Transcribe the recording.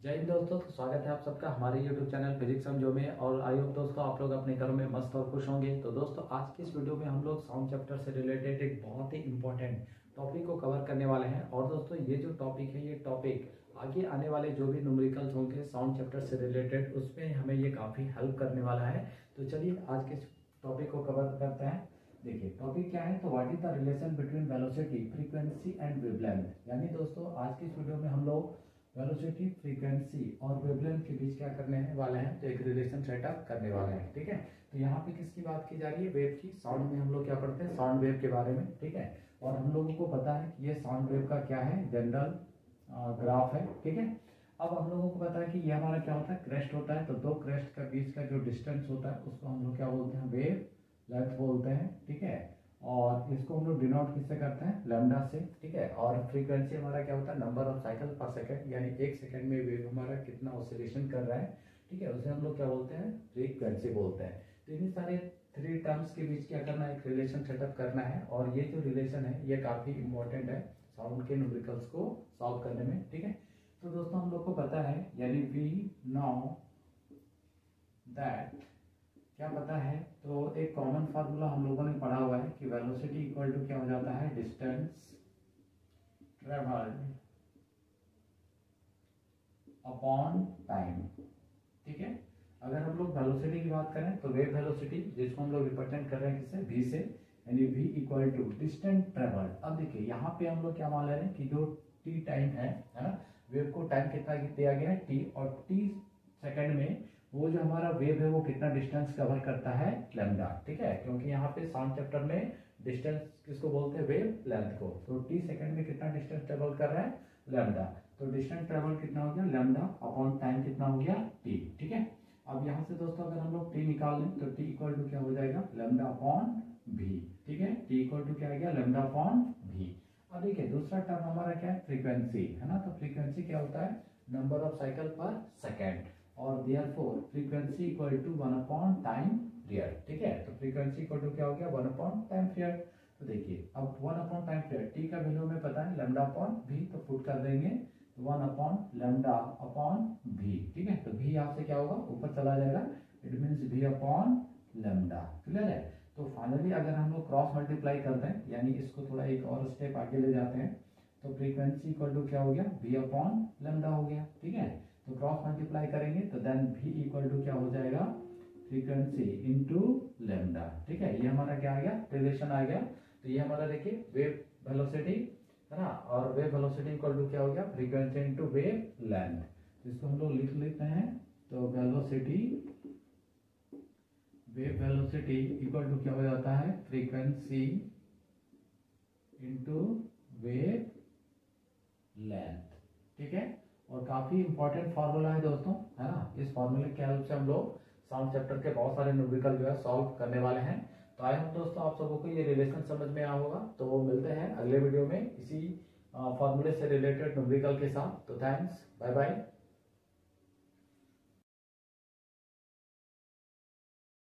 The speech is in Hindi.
जय हिंद दोस्तों तो स्वागत है आप सबका हमारे YouTube चैनल फिजिक्स समझो में और आई होप दोस्तों आप लोग अपने घरों में मस्त और खुश होंगे। तो दोस्तों, आज की इस वीडियो में हम लोग साउंड चैप्टर से रिलेटेड एक बहुत ही इंपॉर्टेंट टॉपिक को कवर करने वाले हैं। और दोस्तों, ये जो टॉपिक है, ये टॉपिक आगे आने वाले जो भी न्यूमरिकल्स होंगे साउंड चैप्टर से रिलेटेड उसमें हमें ये काफ़ी हेल्प करने वाला है। तो चलिए, आज के टॉपिक को कवर करते हैं। देखिए टॉपिक क्या है? तो what is the relation between velocity frequency and wavelength यानी दोस्तों, आज की इस वीडियो में हम लोग वेलोसिटी फ्रीक्वेंसी और वेवलेंथ के बीच क्या करने वाले हैं तो एक रिलेशन सेटअप करने वाले हैं, ठीक है? तो यहाँ पे किसकी बात की जा रही है? वेव की। साउंड में हम लोग क्या पढ़ते हैं? साउंड वेव के बारे में, ठीक है? और हम लोगों को पता है कि ये साउंड वेव का क्या है? जनरल ग्राफ है, ठीक है? अब हम लोगों को पता है कि ये हमारा क्या होता है? क्रेस्ट होता है तो दो क्रेस्ट का बीच का जो डिस्टेंस होता है, उसको हम लोग क्या बोलते हैं? वेव लेंथ बोलते हैं, ठीक है? और इसको हम लोग डिनोट किससे करते हैं? लेमडा से, ठीक है? और फ्रीक्वेंसी हमारा क्या होता है? Number of cycle per second यानी एक सेकंड में वेव हमारा कितना ऑसिलेशन कर रहा है, ठीक है? उसे हम लोग क्या बोलते हैं? फ्रीक्वेंसी बोलते हैं। तो इन्हीं सारे थ्री टर्म्स के बीच क्या करना है? एक रिलेशन सेटअप करना है। और ये जो रिलेशन है, ये काफ़ी इंपॉर्टेंट है साउंड के न्यूमेरिकल्स को सॉल्व करने में, ठीक है? तो दोस्तों, हम लोग को पता है, यानी वी नाउ दैट क्या पता है? तो एक कॉमन फार्मूला हम लोगों ने पढ़ा हुआ है कि वेलोसिटी इक्वल टू क्या हो जाता है? डिस्टेंस ट्रेवल्ड अपॉन टाइम ठीक है? अगर हम लोग वेलोसिटी की बात करें तो वेव वेलोसिटी जिसको हम लोग रिप्रेजेंट कर रहे हैं किससे v से, यानी v equal to distance travelled अब देखिए, यहाँ पे हम लोग क्या मान ले रहे हैं कि जो टी टाइम है है ना? वेव को टाइम कितना दिया गया है? टी और टी सेकंड में वो जो हमारा वेव है, वो कितना डिस्टेंस कवर करता है? लेमडा ठीक है? क्योंकि यहाँ पे साउंड चैप्टर में डिस्टेंस किसको बोलते हैं? वेव लेंथ को। तो टी सेकंड में कितना डिस्टेंस ट्रेवल कर रहा है? लेमडा तो डिस्टेंस ट्रेवल कितना हो गया? लेमडा अपॉन टाइम कितना हो गया? टी ठीक है? अब यहाँ से दोस्तों अगर हम लोग टी निकाल लें तो टी इक्वल टू क्या हो जाएगा? लेमडा अपॉन भी ठीक है? टी इक्वल टू क्या आ गया? लेमडा अपॉन भी अब देखिए, दूसरा टर्म हमारा क्या है? फ्रीक्वेंसी है ना? तो फ्रीक्वेंसी क्या होता है? Number of cycle per second और therefore frequency equal to one upon time period ठीक है? तो फ्रीक्वेंसी इक्वल टू क्या हो गया? वन अपॉन टाइम पीरियड तो देखिए, अब one upon time period T का वैल्यू हमें पता है लेमडा अपॉन भी तो पुट कर देंगे। वन अपॉन लेमडा अपॉन भी ठीक है? तो भी यहाँ से क्या होगा? ऊपर चला जाएगा। इट मीन्स भी अपॉन लेमडा क्लियर है? तो फाइनली अगर हम लोग क्रॉस मल्टीप्लाई करते हैं यानी इसको थोड़ा एक और स्टेप आगे ले जाते हैं तो फ्रीक्वेंसी इक्वल टू क्या हो गया? भी अपॉन लेमडा हो गया, ठीक है? तो क्रॉस मल्टीप्लाई करेंगे तो देन भी इक्वल टू क्या हो जाएगा? फ्रीक्वेंसी इनटू लेमडा ठीक है? ये हमारा क्या आ गया? रिलेशन आ गया। तो ये हमारा देखिए वेव वेलोसिटी है ना? और वेव वेलोसिटी इक्वल टू क्या हो गया? फ्रीक्वेंसी इनटू वेव लेंथ तो इसको हम लोग लिख लेते हैं तो velocity wave velocity equal to क्या हो जाता है? फ्रीक्वेंसी इंटू वेव लेंथ ठीक है? और काफ़ी इंपॉर्टेंट फार्मूला है दोस्तों, है ना? इस फार्मूले के हेल्प से हम लोग साउंड चैप्टर के बहुत सारे न्यूमेरिकल जो है सॉल्व करने वाले हैं। तो आई होप दोस्तों, आप सबको ये रिलेशन समझ में आया होगा तो मिलते हैं अगले वीडियो में इसी फॉर्मूले से रिलेटेड न्यूमेरिकल के साथ। तो थैंक्स बाय बाय